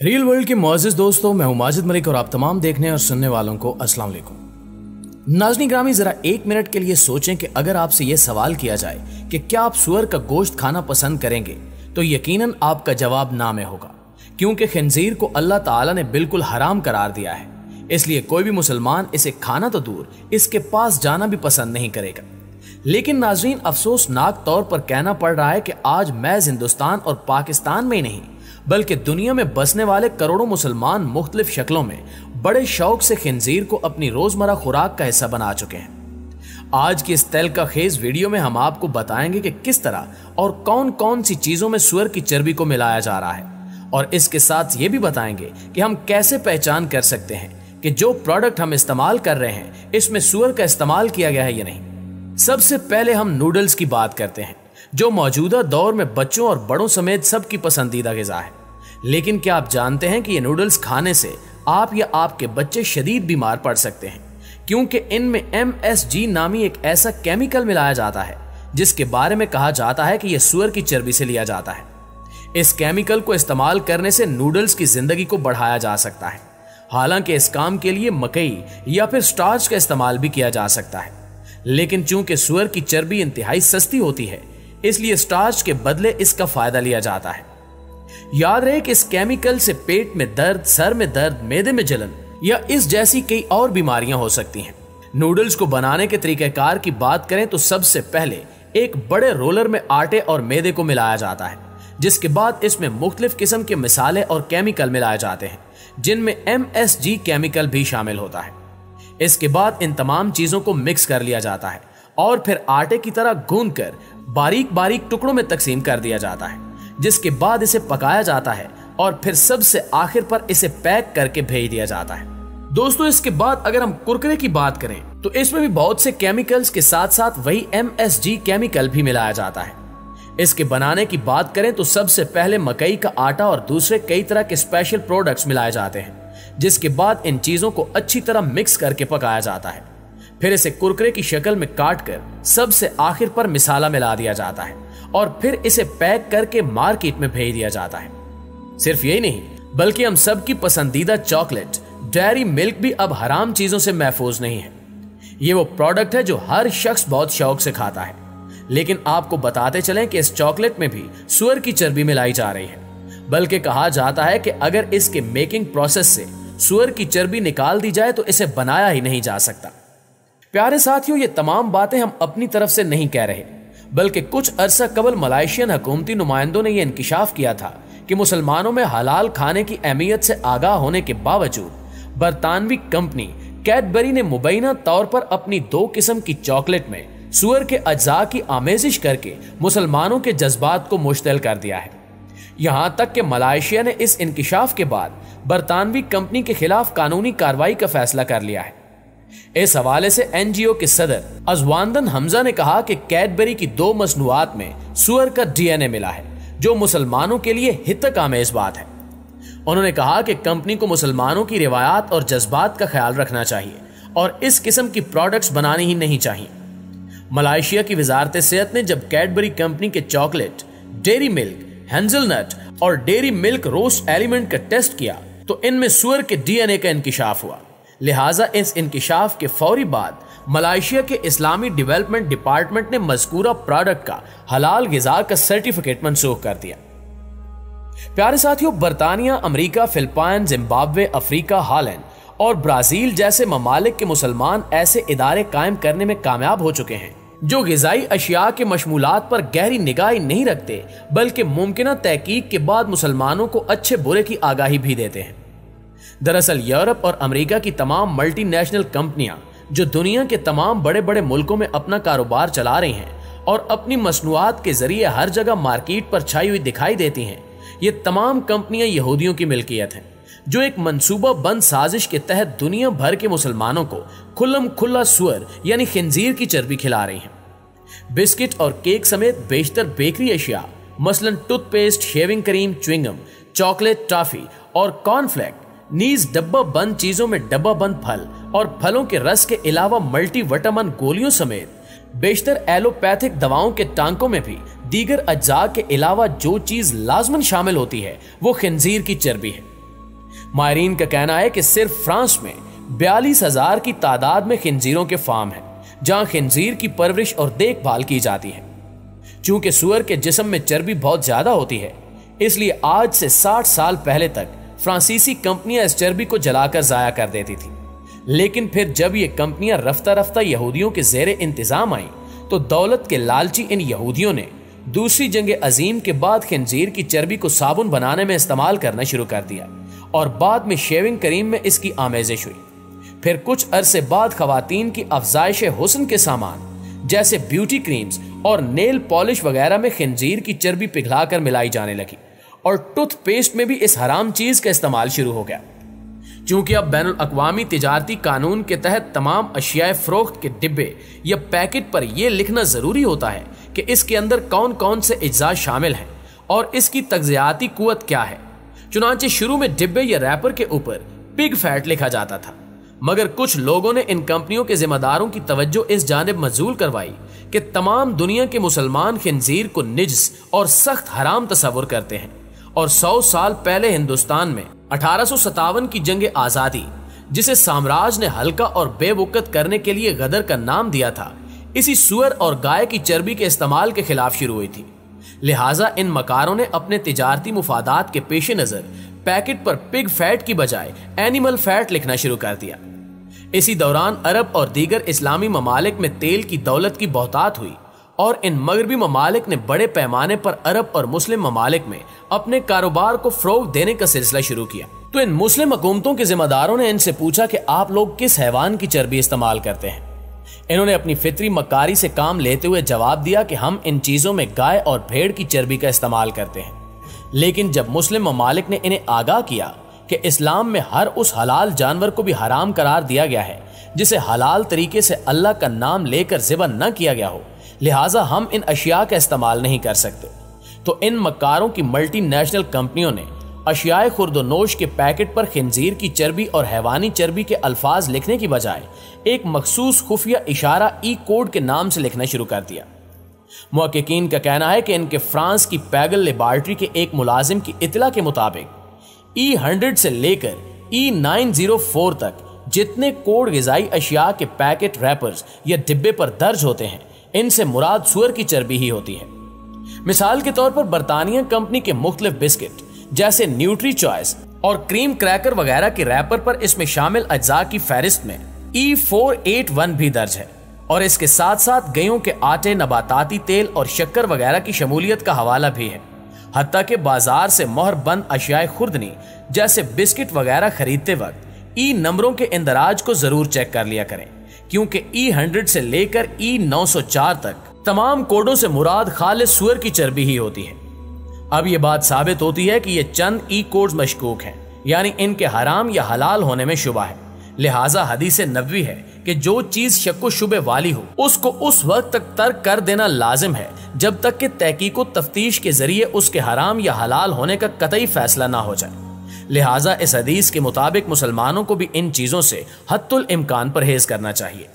Real world के मोजिज दोस्तों, मैं हूँ माजिद मलिक और आप तमाम देखने और सुनने वालों को अस्सलाम वालेकुम। नाजनी ग्रामी, जरा एक मिनट के लिए सोचें कि अगर आपसे यह सवाल किया जाए कि क्या आप सुअर का गोश्त खाना पसंद करेंगे तो यकीनन आपका जवाब ना में होगा। क्योंकि खंजीर को अल्लाह ताला ने बिल्कुल हराम करार दिया है। इसलिए कोई भी मुसलमान इसे खाना तो दूर, इसके पास जाना भी पसंद नहीं करेगा। लेकिन नाजरीन, अफसोसनाक तौर पर कहना पड़ रहा है कि आज मैज हिंदुस्तान और पाकिस्तान में नहीं बल्कि दुनिया में बसने वाले करोड़ों मुसलमान मुख्तलिफ़ शक्लों में बड़े शौक से खंजीर को अपनी रोज़मर्रा खुराक का हिस्सा बना चुके हैं। आज की इस तेल का खेज वीडियो में हम आपको बताएँगे कि किस तरह और कौन कौन सी चीज़ों में सुअर की चर्बी को मिलाया जा रहा है। और इसके साथ ये भी बताएँगे कि हम कैसे पहचान कर सकते हैं कि जो प्रोडक्ट हम इस्तेमाल कर रहे हैं, इसमें सुअर का इस्तेमाल किया गया है या नहीं। सबसे पहले हम नूडल्स की बात करते हैं। जो मौजूदा दौर में बच्चों और बड़ों समेत सबकी पसंदीदा गजा है। लेकिन क्या आप जानते हैं कि ये नूडल्स खाने से आप या आपके बच्चे शदीद बीमार पड़ सकते हैं? क्योंकि इनमें एम एस जी नामी एक ऐसा केमिकल मिलाया जाता है, जिसके बारे में कहा जाता है कि यह सुअर की चर्बी से लिया जाता है। इस केमिकल को इस्तेमाल करने से नूडल्स की ज़िंदगी को बढ़ाया जा सकता है। हालाँकि इस काम के लिए मकई या फिर स्टार्च का इस्तेमाल भी किया जा सकता है। लेकिन चूँकि सुअर की चर्बी इंतहाई सस्ती होती है इसलिए स्टार्च के बदले इसका फ़ायदा लिया जाता है। याद रहे कि इस केमिकल से पेट में दर्द, सर में दर्द, मेदे में जलन या इस जैसी कई और बीमारियाँ हो सकती हैं। नूडल्स को बनाने के तरीकेकार की बात करें तो सबसे पहले एक बड़े रोलर में आटे और मैदे को मिलाया जाता है, जिसके बाद इसमें मुख्तलिफ़ किस्म के मिसाले और केमिकल मिलाए जाते हैं, जिनमें एम एस जी केमिकल भी शामिल होता है। इसके बाद इन तमाम चीज़ों को मिक्स कर लिया जाता है और फिर आटे की तरह गूंद कर बारीक बारीक टुकड़ों में तकसीम कर दिया जाता है, जिसके बाद इसे पकाया जाता है और फिर सबसे आखिर पर इसे पैक करके भेज दिया जाता है। दोस्तों, इसके बाद अगर हम कुरकुरे की बात करें तो इसमें भी बहुत से केमिकल्स के साथ साथ वही एमएसजी केमिकल भी मिलाया जाता है। इसके बनाने की बात करें तो सबसे पहले मकई का आटा और दूसरे कई तरह के स्पेशल प्रोडक्ट्स मिलाए जाते हैं, जिसके बाद इन चीज़ों को अच्छी तरह मिक्स करके पकाया जाता है। फिर इसे कुरकुरे की शक्ल में काट कर सबसे आखिर पर मिसाला मिला दिया जाता है और फिर इसे पैक करके मार्केट में भेज दिया जाता है। सिर्फ़ यही नहीं, बल्कि हम सबकी पसंदीदा चॉकलेट, डेयरी मिल्क भी अब हराम चीज़ों से महफूज नहीं है। ये वो प्रोडक्ट है जो हर शख्स बहुत शौक से खाता है। लेकिन आपको बताते चलें कि इस चॉकलेट में भी सुअर की चर्बी मिलाई जा रही है। बल्कि कहा जाता है कि अगर इसके मेकिंग प्रोसेस से सुअर की चर्बी निकाल दी जाए तो इसे बनाया ही नहीं जा सकता। प्यारे साथियों, ये तमाम बातें हम अपनी तरफ़ से नहीं कह रहे, बल्कि कुछ अरसा कबल मलाइशियन हुकूमती नुमाइंदों ने यह इंकशाफ किया था कि मुसलमानों में हलाल खाने की अहमियत से आगाह होने के बावजूद, बरतानवी कंपनी कैडबरी ने मुबैना तौर पर अपनी दो किस्म की चॉकलेट में सुअर के अज्जा की आमेजिश करके मुसलमानों के जज्बात को मुश्तल कर दिया है। यहाँ तक कि मलाइशिया ने इस इंकशाफ के बाद बरतानवी कंपनी के खिलाफ कानूनी कार्रवाई का फैसला कर लिया है। इस हवाले से एनजीओ के सदर अजवानदन हमजा ने कहा कि कैडबरी की दो मसनुआत में सुअर का डीएनए मिला है, जो मुसलमानों के लिए हितक आमेज बात है। उन्होंने कहा कि कंपनी को मुसलमानों की रिवायात और जज्बात का ख्याल रखना चाहिए और इस किस्म की प्रोडक्ट्स बनानी ही नहीं चाहिए। मलाइशिया की वजारत सेहत ने जब कैडबरी कंपनी के चॉकलेट, डेरी मिल्क हेंजलनट और डेरी मिल्क रोस्ट एलिमेंट का टेस्ट किया तो इनमें सुअर के डीएनए का इंकशाफ हुआ। लिहाजा इस इंकशाफ के फौरी बाद मलाइशिया के इस्लामी डेवलपमेंट डिपार्टमेंट ने मजकूरा प्रोडक्ट का हलाल गजा का सर्टिफिकेट मनसूख कर दिया। प्यारे साथियों, बरतानिया, अमरीका, फिलिपाइन, जिम्बाब्वे, अफ्रीका, हॉलैंड और ब्राज़ील जैसे ममालिक के मुसलमान ऐसे इदारे कायम करने में कामयाब हो चुके हैं, जो गजाई अशिया के मशमूलत पर गहरी निगाह नहीं रखते, बल्कि मुमकिन तहकीक के बाद मुसलमानों को अच्छे बुरे की आगाही भी देते हैं। दरअसल यूरोप और अमेरिका की तमाम मल्टीनेशनल कंपनियाँ, जो दुनिया के तमाम बड़े बड़े मुल्कों में अपना कारोबार चला रही हैं और अपनी मसनुआत के ज़रिए हर जगह मार्केट पर छाई हुई दिखाई देती हैं, ये तमाम कंपनियाँ यहूदियों की मिल्कियत हैं, जो एक मंसूबा बंद साजिश के तहत दुनिया भर के मुसलमानों को खुल्लम खुल्ला सुअर यानी खंजीर की चर्बी खिला रही हैं। बिस्किट और केक समेत बेशतर बेकरी अशिया मसलन toothpaste, shaving cream chewing gum chocolate, toffee और कॉर्नफ्लेक्ट नीज डब्बा बंद चीज़ों में डब्बा बंद फल और फलों के रस के अलावा मल्टी वटामन गोलियों समेत। बेशतर एलोपैथिक दवाओं के टांकों में भी दीगर अज्जा के अलावा जो चीज़ लाजमन शामिल होती है, वो खंजीर की चर्बी है। मायरीन का कहना है कि सिर्फ़ फ्रांस में बयालीस हज़ार की तादाद में खंजीरों के फार्म हैं, जहाँ खंजीर की परवरिश और देखभाल की जाती है। चूँकि सुअर के जिसम में चर्बी बहुत ज़्यादा होती है, इसलिए आज से 60 साल पहले तक फ्रांसीसी कंपनियाँ इस चर्बी को जलाकर जाया कर देती थी। लेकिन फिर जब ये कंपनियाँ रफ्ता रफ्ता यहूदियों के जेर इंतज़ाम आई तो दौलत के लालची इन यहूदियों ने दूसरी जंग अजीम के बाद खंजीर की चर्बी को साबुन बनाने में इस्तेमाल करना शुरू कर दिया और बाद में शेविंग करीम में इसकी आमेजिश हुई फिर कुछ अरसे बाद खातन की अफजाइश हुसन के सामान, जैसे ब्यूटी क्रीम्स और नेल पॉलिश वगैरह में खंजीर की चर्बी पिघलाकर मिलाई जाने लगी। और टूथपेस्ट में भी इस हराम चीज़ का इस्तेमाल शुरू हो गया। चूँकि अब बैन अवी तजारती कानून के तहत तमाम अशियाए फरोख्त के डिब्बे या पैकेट पर यह लिखना ज़रूरी होता है कि इसके अंदर कौन कौन से अज्जा शामिल हैं और इसकी तजियाती कुत क्या है। चुनाचे शुरू में डिब्बे या रैपर के ऊपर पिग फैट लिखा जाता था। मगर कुछ लोगों ने इन कंपनियों के जिम्मेदारों की तवज्जो इस जानब मजूल करवाई कि तमाम दुनिया के मुसलमान खनजीर को निजस और सख्त हराम तस्वुर करते हैं। और सौ साल पहले हिंदुस्तान में अठारह की जंग आज़ादी, जिसे साम्राज्य ने हल्का और बेवकत करने के लिए गदर का नाम दिया था, इसी सुअर और गाय की चर्बी के इस्तेमाल के खिलाफ शुरू हुई थी। लिहाजा इन मकारों ने अपने तिजारती मुफादात के पेश नज़र पैकेट पर पिग फैट की बजाय एनिमल फैट लिखना शुरू कर दिया। इसी दौरान अरब और दीगर इस्लामी ममालिक में तेल की दौलत की बहुतात हुई। और इन मगरबी ममालिक ने बड़े पैमाने पर अरब और मुस्लिम ममालिक में अपने कारोबार को फरोग देने का सिलसिला शुरू किया। तो इन मुस्लिम हुकूमतों के जिम्मेदारों ने इनसे पूछा कि आप लोग किस हैवान की चर्बी इस्तेमाल करते हैं? इन्होंने अपनी फितरी मकारी से काम लेते हुए जवाब दिया कि हम इन चीज़ों में गाय और भेड़ की चर्बी का इस्तेमाल करते हैं। लेकिन जब मुस्लिम ममालिक ने इन्हें आगाह किया कि इस्लाम में हर उस हलाल जानवर को भी हराम करार दिया गया है, जिसे हलाल तरीके से अल्लाह का नाम लेकर जिबन न किया गया हो लिहाजा हम इन अशिया का इस्तेमाल नहीं कर सकते। तो इन मकारों की मल्टीनेशनल कंपनियों ने अशियाए खुर्दनोश के पैकेट पर खंजीर की चर्बी और हैवानी चर्बी के अल्फाज लिखने की बजाय एक मखसूस खुफिया इशारा ई कोड के नाम से लिखना शुरू कर दिया। मुहकिन का कहना है कि इनके फ्रांस की पैगल लेबार्ट्री के एक मुलाजिम की इतला के मुताबिक ई हंड्रेड से लेकर ई नाइन ज़ीरो फोर तक जितने कोड गजाई अशिया के पैकेट रैपर्स या डिब्बे पर दर्ज होते हैं इनसे मुराद सुअर की चर्बी ही होती है। मिसाल के तौर पर बरतानिया कंपनी के मुख्तलिफ़ बिस्किट, जैसे न्यूट्री चॉइस और क्रीम क्रैकर वगैरह के रैपर पर इसमें शामिल अज्जा की फहरिस्त में ई फोर एट वन भी दर्ज है और इसके साथ साथ गेहूँ के आटे, नबाताती तेल और शक्कर वगैरह की शमूलियत का हवाला भी है। हती के बाज़ार से मोहर बंद अशियाए खुर्दनी, जैसे बिस्किट वगैरह खरीदते वक्त ई नंबरों के इंदराज को ज़रूर चेक कर लिया करें, क्योंकि ई हंड्रेड से लेकर ई नौ सौ चार तक तमाम कोडों से मुराद खालिश सुअर की चर्बी ही होती है। अब यह बात साबित होती है कि ये चंद ई कोड मशकूक हैं, यानी इनके हराम या हलाल होने में शुबा है। लिहाजा हदीस नबी है कि जो चीज़ शक्को शुबे वाली हो, उसको उस वक्त तक तर्क कर देना लाजिम है, जब तक कि तहकीक तफ्तीश के ज़रिए उसके हराम या हलाल होने का कतई फैसला ना हो जाए। लिहाजा इस हदीस के मुताबिक मुसलमानों को भी इन चीज़ों से हत्तुल इम्कान परहेज करना चाहिए।